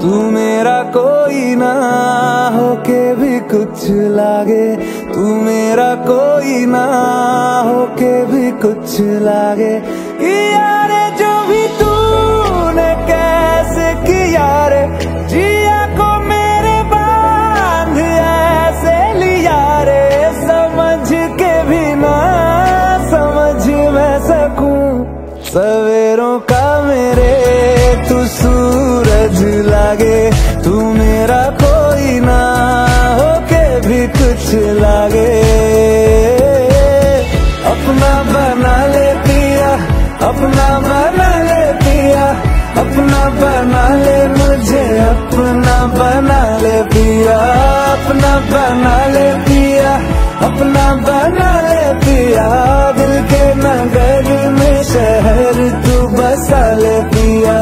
तू मेरा कोई ना होके भी कुछ लागे। तू मेरा कोई ना होके भी कुछ लागे। कि यारे जो भी तूने कैसे किया रे, जिया को मेरे बाँध ऐसे लिया रे। समझ के भी ना, समझ मैं सकूँ सवे बना ले पिया अपना बना ले पिया। दिल के नगर में शहर तू बसा ले पिया।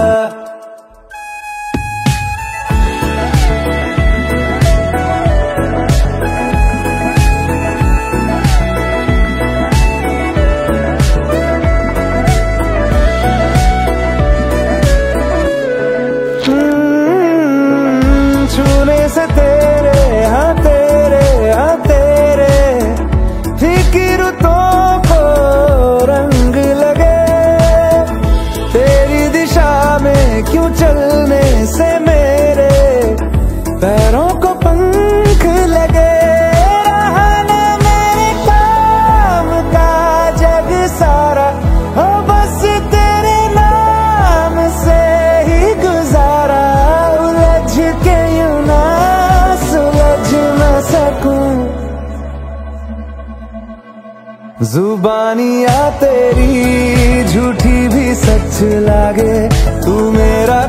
हम्म, से जुबानिया तेरी झूठी भी सच लागे तू मेरा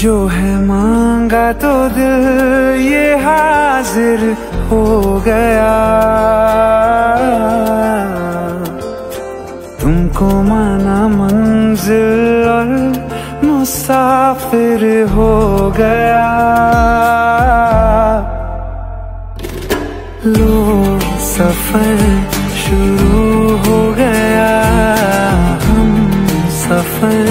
जो है मांगा तो दिल ये हाजिर हो गया। तुमको माना मंजिल और मुसाफिर हो गया। लो सफ़र शुरू हो गया। हम सफ़र